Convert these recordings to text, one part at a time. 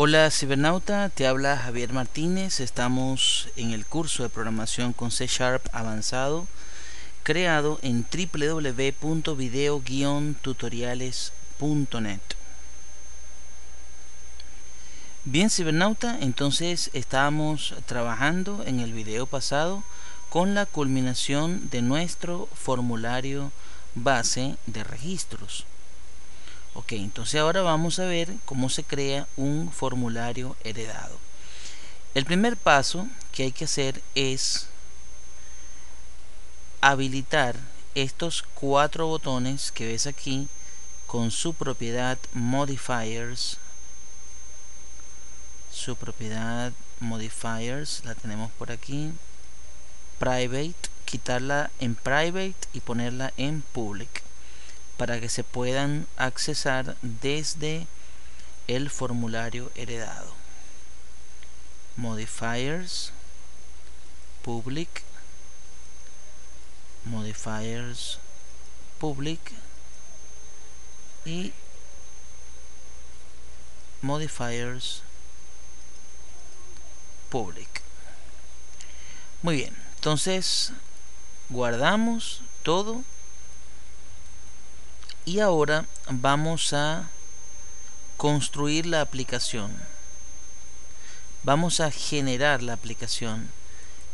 Hola cibernauta, te habla Javier Martínez. Estamos en el curso de programación con C Sharp avanzado creado en www.video-tutoriales.net. Bien cibernauta, entonces estábamos trabajando en el video pasado con la culminación de nuestro formulario base de registros. Ok, entonces ahora vamos a ver cómo se crea un formulario heredado. El primer paso que hay que hacer es habilitar estos cuatro botones que ves aquí con su propiedad modifiers. Su propiedad modifiers la tenemos por aquí. Private quitarla en private y ponerla en public para que se puedan accesar desde el formulario heredado. Modifiers, public, modifiers, public y modifiers, public. Muy bien, entonces guardamos todo y ahora vamos a construir la aplicación. Vamos a generar la aplicación.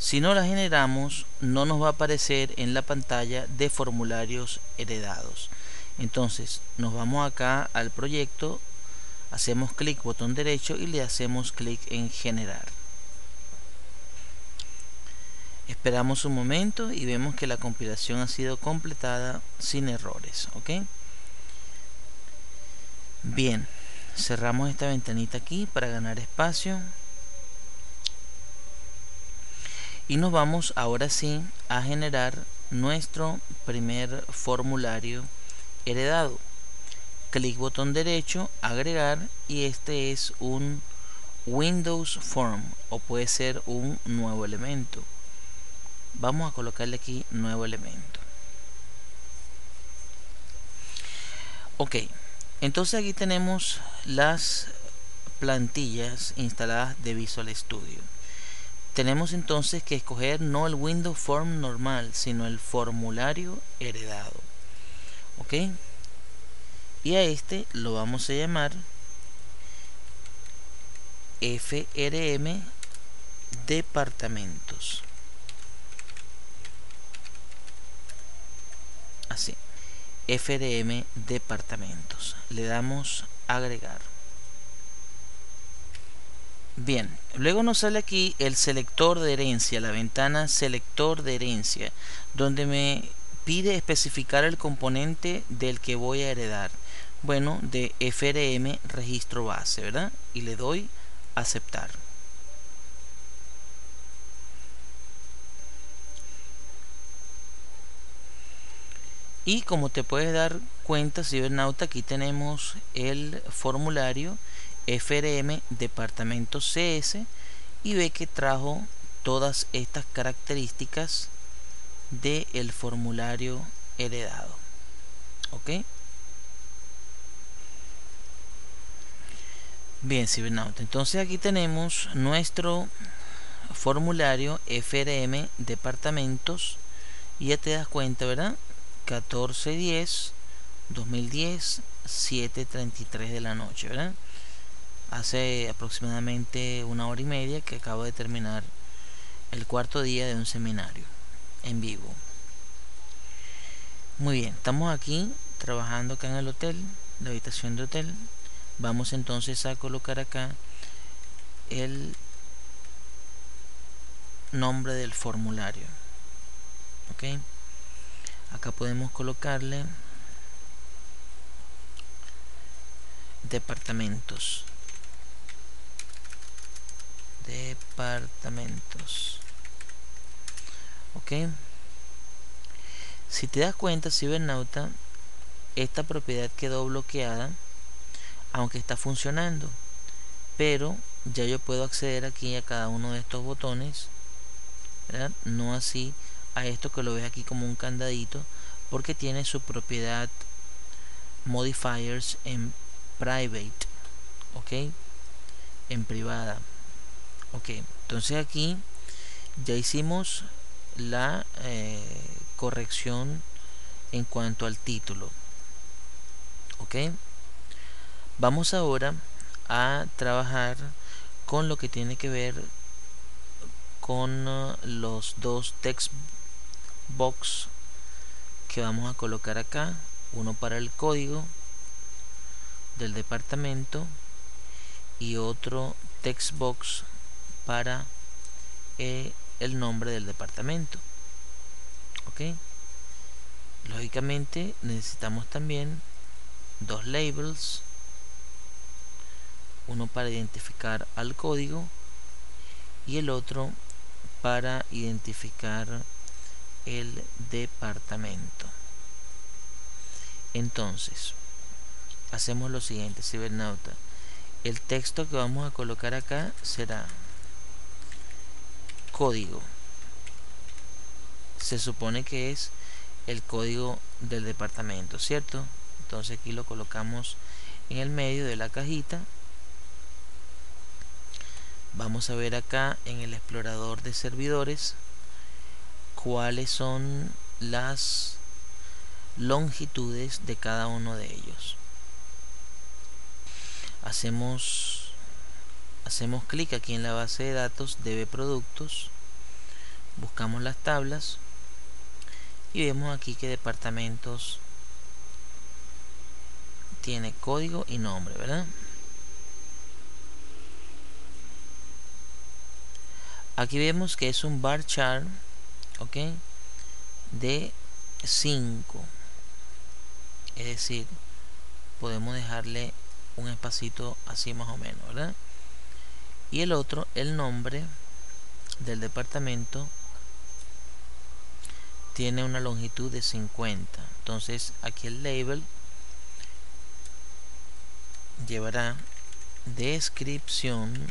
Si no la generamos no nos va a aparecer en la pantalla de formularios heredados. Entonces nos vamos acá al proyecto hacemos clic botón derecho y le hacemos clic en generar. Esperamos un momento y vemos que la compilación ha sido completada sin errores. Bien, cerramos esta ventanita aquí para ganar espacio. Y nos vamos ahora sí a generar nuestro primer formulario heredado. Clic botón derecho, agregar y este es un Windows Form o puede ser un nuevo elemento. Vamos a colocarle aquí nuevo elemento. Ok, entonces aquí tenemos las plantillas instaladas de Visual Studio. Tenemos entonces que escoger no el Windows Form normal, sino el formulario heredado. ¿Ok? Y a este lo vamos a llamar FRM departamentos. Así. FRM departamentos. Le damos agregar. Bien, luego nos sale aquí el selector de herencia, la ventana selector de herencia, donde me pide especificar el componente del que voy a heredar. Bueno, de FRM registro base, ¿verdad? Y le doy aceptar. Y como te puedes dar cuenta cibernauta aquí tenemos el formulario FRM departamento CS y ve que trajo todas estas características del formulario heredado ok bien cibernauta entonces aquí tenemos nuestro formulario FRM departamentos y ya te das cuenta verdad 1410 2010 7.33 de la noche ¿verdad? hace aproximadamente una hora y media que acabo de terminar el cuarto día de un seminario en vivo. Muy bien estamos aquí trabajando acá en el hotel la habitación de hotel. Vamos entonces a colocar acá el nombre del formulario ok acá podemos colocarle departamentos. Departamentos. Ok. Si te das cuenta cibernauta esta propiedad quedó bloqueada aunque está funcionando. Pero ya yo puedo acceder aquí a cada uno de estos botones no así a esto que lo ves aquí como un candadito porque tiene su propiedad modifiers en private ok en privada. Ok entonces aquí ya hicimos la eh, corrección en cuanto al título ok vamos ahora a trabajar con lo que tiene que ver con uh, los dos text box que vamos a colocar acá uno para el código del departamento y otro text box para eh, el nombre del departamento ok lógicamente necesitamos también dos labels uno para identificar al código y el otro para identificar el departamento. Entonces hacemos lo siguiente cibernauta. El texto que vamos a colocar acá será código. Se supone que es el código del departamento cierto entonces aquí lo colocamos en el medio de la cajita. Vamos a ver acá en el explorador de servidores cuáles son las longitudes de cada uno de ellos. Hacemos hacemos clic aquí en la base de datos de productos buscamos las tablas y vemos aquí que departamentos tiene código y nombre verdad aquí vemos que es un bar chart ok de 5 es decir podemos dejarle un espacito así más o menos ¿verdad? y el otro el nombre del departamento tiene una longitud de 50 entonces aquí el label llevará descripción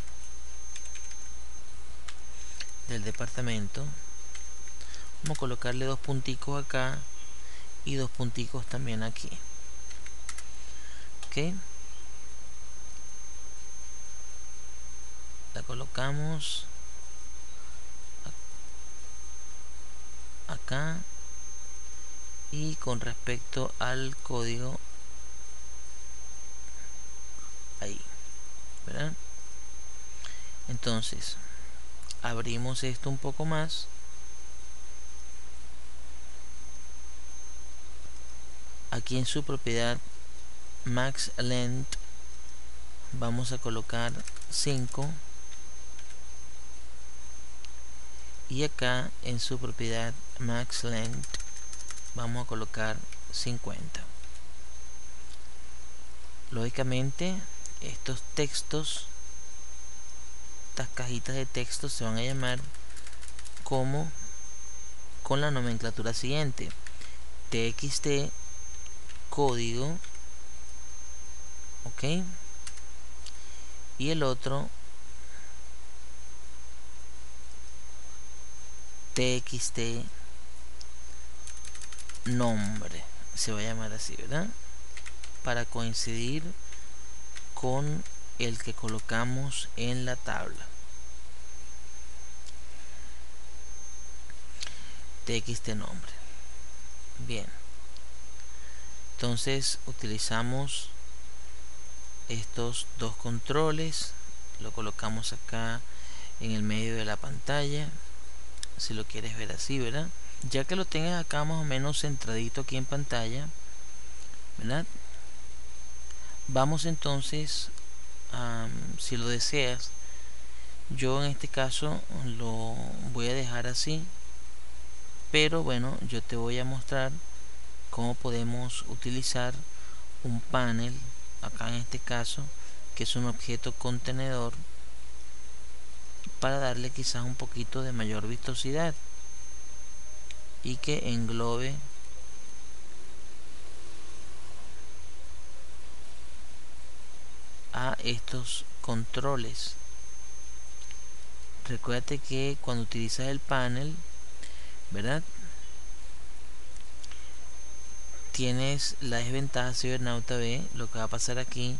del departamento vamos a colocarle dos punticos acá y dos punticos también aquí. Ok. La colocamos acá y con respecto al código ahí ¿verdad? entonces abrimos esto un poco más aquí en su propiedad max length vamos a colocar 5 y acá en su propiedad max length vamos a colocar 50 lógicamente estos textos estas cajitas de texto se van a llamar como con la nomenclatura siguiente. Txt código ok y el otro txt nombre se va a llamar así verdad para coincidir con el que colocamos en la tabla. Txt nombre. Bien entonces utilizamos estos dos controles. Lo colocamos acá en el medio de la pantalla si lo quieres ver así verdad ya que lo tengas acá más o menos centradito aquí en pantalla verdad vamos entonces si lo deseas yo en este caso lo voy a dejar así pero bueno yo te voy a mostrar cómo podemos utilizar un panel acá en este caso que es un objeto contenedor para darle quizás un poquito de mayor vistosidad y que englobe a estos controles. Recuérdate que cuando utilizas el panel verdad tienes la desventaja cibernauta B lo que va a pasar aquí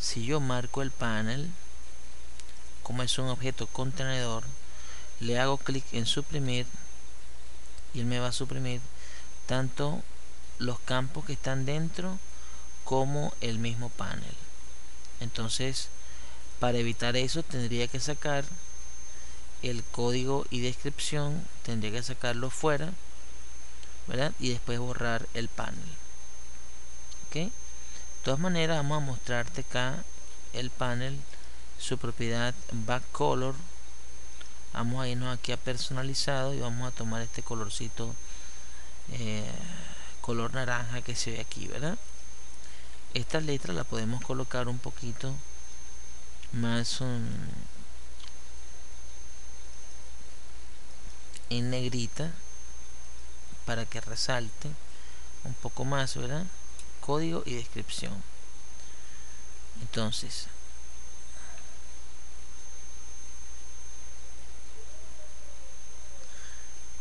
si yo marco el panel como es un objeto contenedor, le hago clic en suprimir y él me va a suprimir tanto los campos que están dentro como el mismo panel. Entonces para evitar eso tendría que sacar el código y descripción tendría que sacarlo fuera y después borrar el panel. Ok de todas maneras vamos a mostrarte acá el panel su propiedad backcolor vamos a irnos aquí a personalizado y vamos a tomar este colorcito eh, color naranja que se ve aquí verdad esta letra la podemos colocar un poquito más en negrita para que resalte un poco más verdad código y descripción. Entonces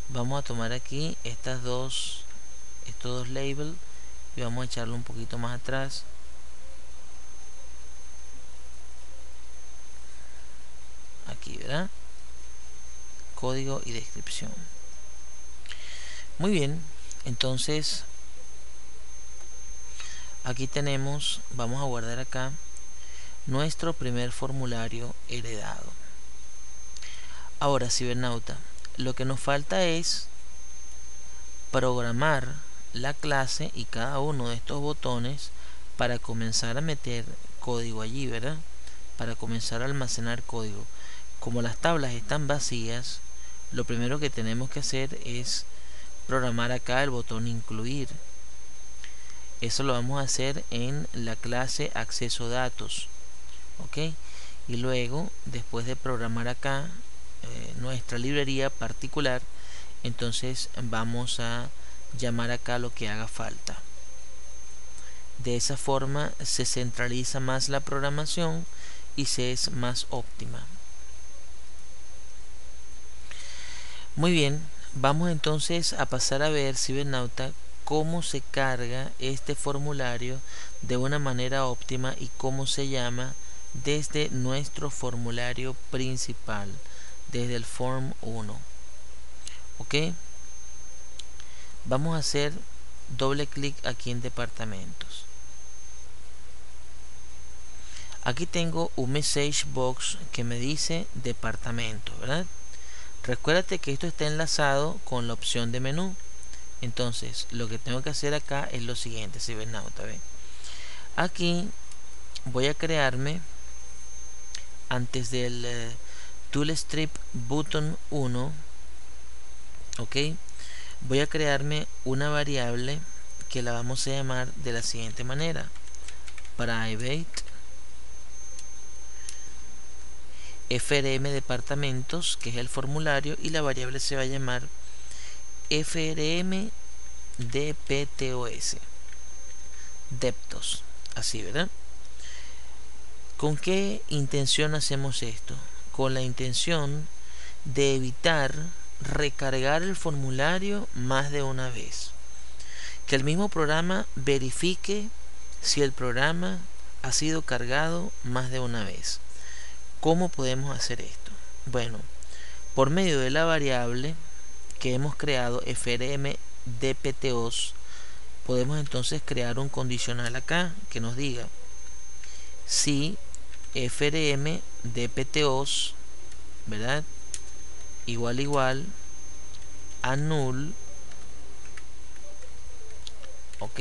vamos a tomar aquí estas dos estos dos labels y vamos a echarlo un poquito más atrás. Aquí verdad código y descripción muy bien entonces aquí tenemos vamos a guardar acá nuestro primer formulario heredado ahora cibernauta lo que nos falta es programar la clase y cada uno de estos botones para comenzar a meter código allí, ¿verdad? Para comenzar a almacenar código. Como las tablas están vacías, lo primero que tenemos que hacer es programar acá el botón incluir. Eso lo vamos a hacer en la clase acceso datos. ¿Ok? Y luego, después de programar acá eh, nuestra librería particular entonces vamos a llamar acá lo que haga falta de esa forma se centraliza más la programación y se es más óptima muy bien vamos entonces a pasar a ver cibernauta cómo se carga este formulario de una manera óptima y cómo se llama desde nuestro formulario principal desde el form 1 ok vamos a hacer doble clic aquí en departamentos. Aquí tengo un message box que me dice departamento verdad recuérdate que esto está enlazado con la opción de menú. Entonces lo que tengo que hacer acá es lo siguiente si ven ¿ve? aquí voy a crearme antes del eh, strip button 1 ok voy a crearme una variable que la vamos a llamar de la siguiente manera. Private frm departamentos que es el formulario y la variable se va a llamar frm dptos deptos así verdad con qué intención hacemos esto con la intención de evitar recargar el formulario más de una vez. Que el mismo programa verifique si el programa ha sido cargado más de una vez. ¿Cómo podemos hacer esto? Bueno, por medio de la variable que hemos creado frm dptos, podemos entonces crear un condicional acá que nos diga si frm dptos verdad igual igual a null ok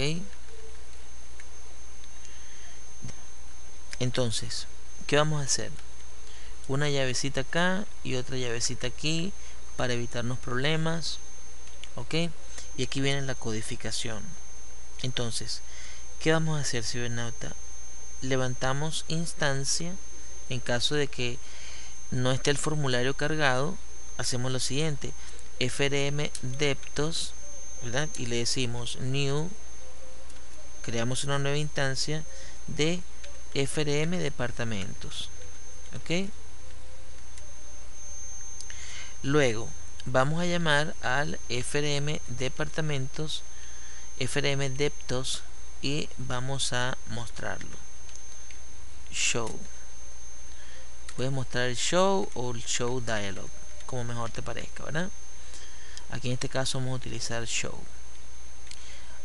entonces ¿qué vamos a hacer? Una llavecita acá y otra llavecita aquí para evitarnos problemas ok y aquí viene la codificación entonces ¿qué vamos a hacer cibernauta? levantamos instancia en caso de que no esté el formulario cargado hacemos lo siguiente frm deptos ¿verdad? y le decimos new creamos una nueva instancia de frm departamentos ok luego vamos a llamar al frm departamentos frm deptos y vamos a mostrarlo. Show. Puedes mostrar el show o el show dialog como mejor te parezca verdad aquí en este caso vamos a utilizar show.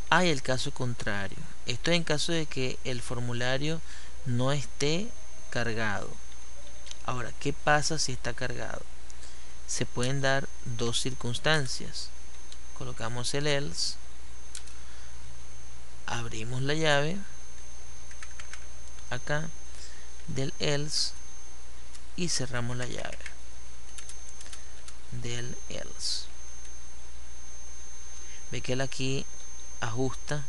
Hay el caso contrario. Esto es en caso de que el formulario no esté cargado. Ahora qué pasa si está cargado se pueden dar dos circunstancias. Colocamos el else abrimos la llave acá del else y cerramos la llave del else. Ve que él aquí ajusta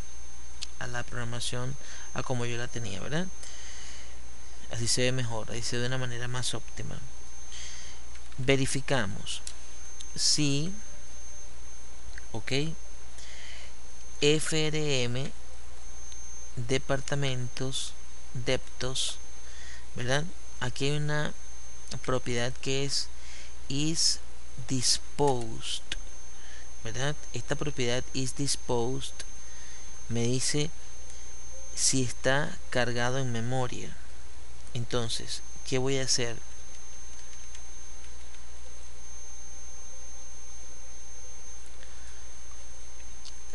a la programación a como yo la tenía verdad así se ve mejor ahí se ve de una manera más óptima verificamos si ok FRM departamentos deptos verdad aquí hay una propiedad que es is disposed verdad esta propiedad is disposed me dice si está cargado en memoria. Entonces qué voy a hacer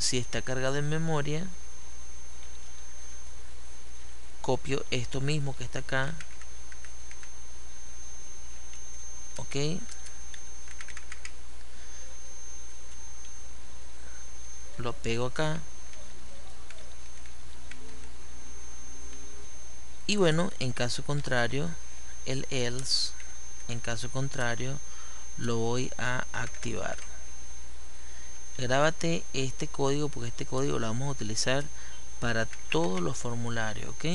si está cargado en memoria copio esto mismo que está acá ok lo pego acá. Y bueno en caso contrario el else en caso contrario lo voy a activar grábate este código porque este código lo vamos a utilizar para todos los formularios ok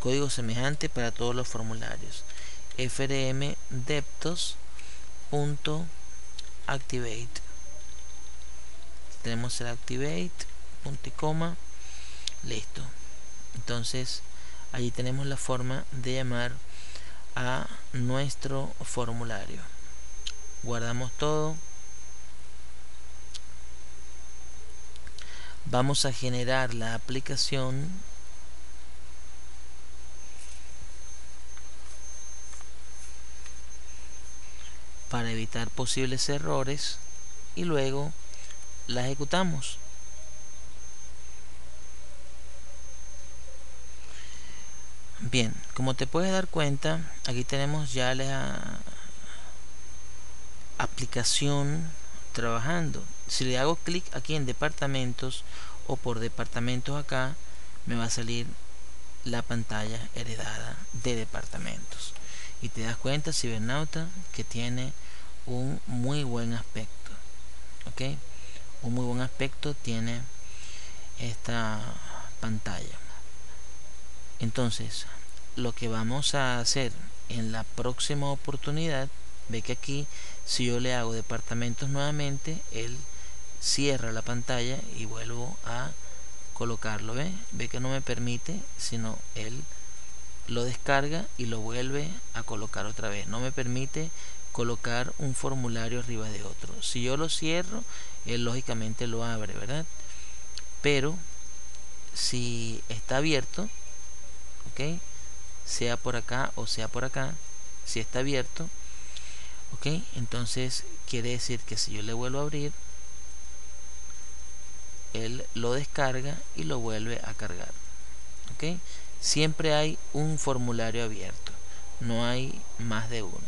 código semejante para todos los formularios. Frm activate. Tenemos el activate punto y coma listo. Entonces allí tenemos la forma de llamar a nuestro formulario. Guardamos todo vamos a generar la aplicación para evitar posibles errores y luego la ejecutamos. Bien como te puedes dar cuenta aquí tenemos ya la aplicación trabajando si le hago clic aquí en departamentos o por departamentos acá me va a salir la pantalla heredada de departamentos. Y te das cuenta cibernauta que tiene un muy buen aspecto ok un muy buen aspecto tiene esta pantalla. Entonces lo que vamos a hacer en la próxima oportunidad ve que aquí si yo le hago departamentos nuevamente él cierra la pantalla y vuelvo a colocarlo ve ve que no me permite sino él lo descarga y lo vuelve a colocar otra vez. No me permite colocar un formulario arriba de otro. Si yo lo cierro él lógicamente lo abre verdad pero si está abierto ok sea por acá o sea por acá si está abierto ok entonces quiere decir que si yo le vuelvo a abrir él lo descarga y lo vuelve a cargar ok siempre hay un formulario abierto no hay más de uno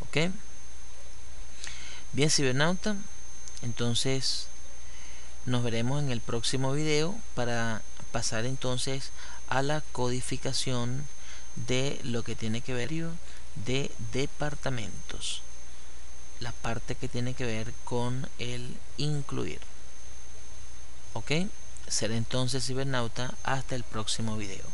ok bien cibernauta entonces nos veremos en el próximo video para pasar entonces a la codificación de lo que tiene que ver de departamentos la parte que tiene que ver con el incluir ok será entonces cibernauta hasta el próximo video